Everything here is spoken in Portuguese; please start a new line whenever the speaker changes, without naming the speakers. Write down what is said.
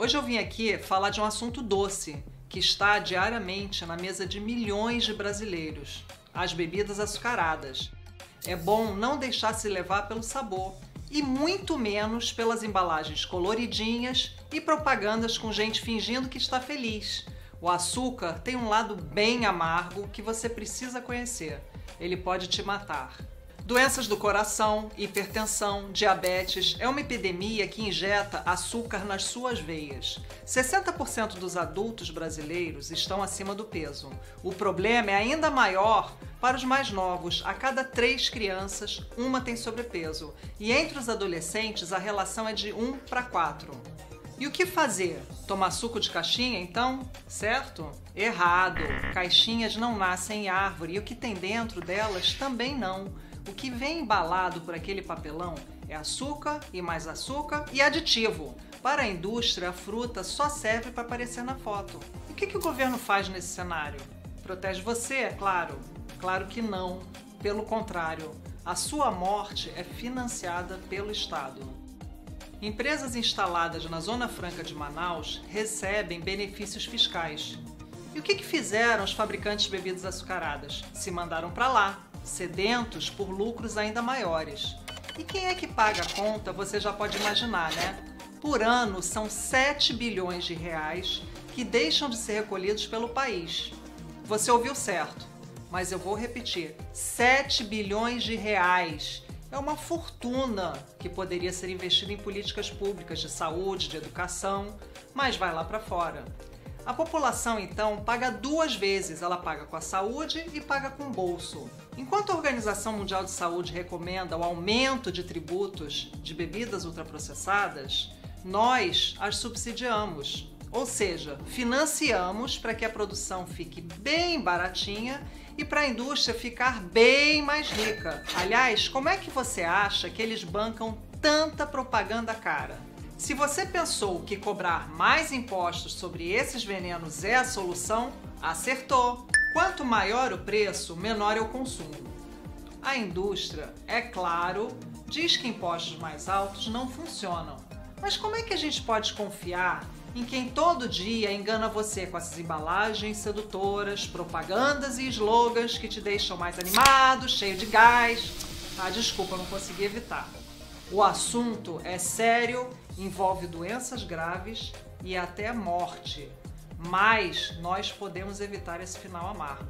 Hoje eu vim aqui falar de um assunto doce que está diariamente na mesa de milhões de brasileiros: as bebidas açucaradas. É bom não deixar se levar pelo sabor e muito menos pelas embalagens coloridinhas e propagandas com gente fingindo que está feliz. O açúcar tem um lado bem amargo que você precisa conhecer. Ele pode te matar. Doenças do coração, hipertensão, diabetes é uma epidemia que injeta açúcar nas suas veias. 60% dos adultos brasileiros estão acima do peso. O problema é ainda maior para os mais novos. A cada três crianças, uma tem sobrepeso. E entre os adolescentes, a relação é de 1 para 4. E o que fazer? Tomar suco de caixinha, então? Certo? Errado! Caixinhas não nascem em árvore e o que tem dentro delas também não. O que vem embalado por aquele papelão é açúcar e mais açúcar e aditivo. Para a indústria, a fruta só serve para aparecer na foto. O que, que o governo faz nesse cenário? Protege você, é claro? Claro que não. Pelo contrário, a sua morte é financiada pelo Estado. Empresas instaladas na Zona Franca de Manaus recebem benefícios fiscais. E o que, que fizeram os fabricantes de bebidas açucaradas? Se mandaram para lá, sedentos por lucros ainda maiores. E quem é que paga a conta, você já pode imaginar, né? Por ano são 7 bilhões de reais que deixam de ser recolhidos pelo país. Você ouviu certo, mas eu vou repetir: 7 bilhões de reais. É uma fortuna que poderia ser investida em políticas públicas de saúde, de educação, mas vai lá para fora. A população então paga duas vezes, ela paga com a saúde e paga com o bolso. Enquanto a Organização Mundial de Saúde recomenda o aumento de tributos de bebidas ultraprocessadas, nós as subsidiamos. Ou seja, financiamos para que a produção fique bem baratinha e para a indústria ficar bem mais rica. Aliás, como é que você acha que eles bancam tanta propaganda cara? Se você pensou que cobrar mais impostos sobre esses venenos é a solução, acertou. Quanto maior o preço, menor é o consumo. A indústria, é claro, diz que impostos mais altos não funcionam. Mas como é que a gente pode confiar em quem todo dia engana você com essas embalagens sedutoras, propagandas e slogans que te deixam mais animado, cheio de gás? Ah, desculpa, não consegui evitar. O assunto é sério, envolve doenças graves e até morte. Mas nós podemos evitar esse final amargo.